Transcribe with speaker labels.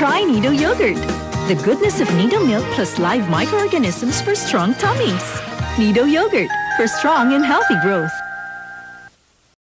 Speaker 1: Try Nido Yogurt. The goodness of Nido milk plus live microorganisms for strong tummies. Nido Yogurt for strong and healthy growth.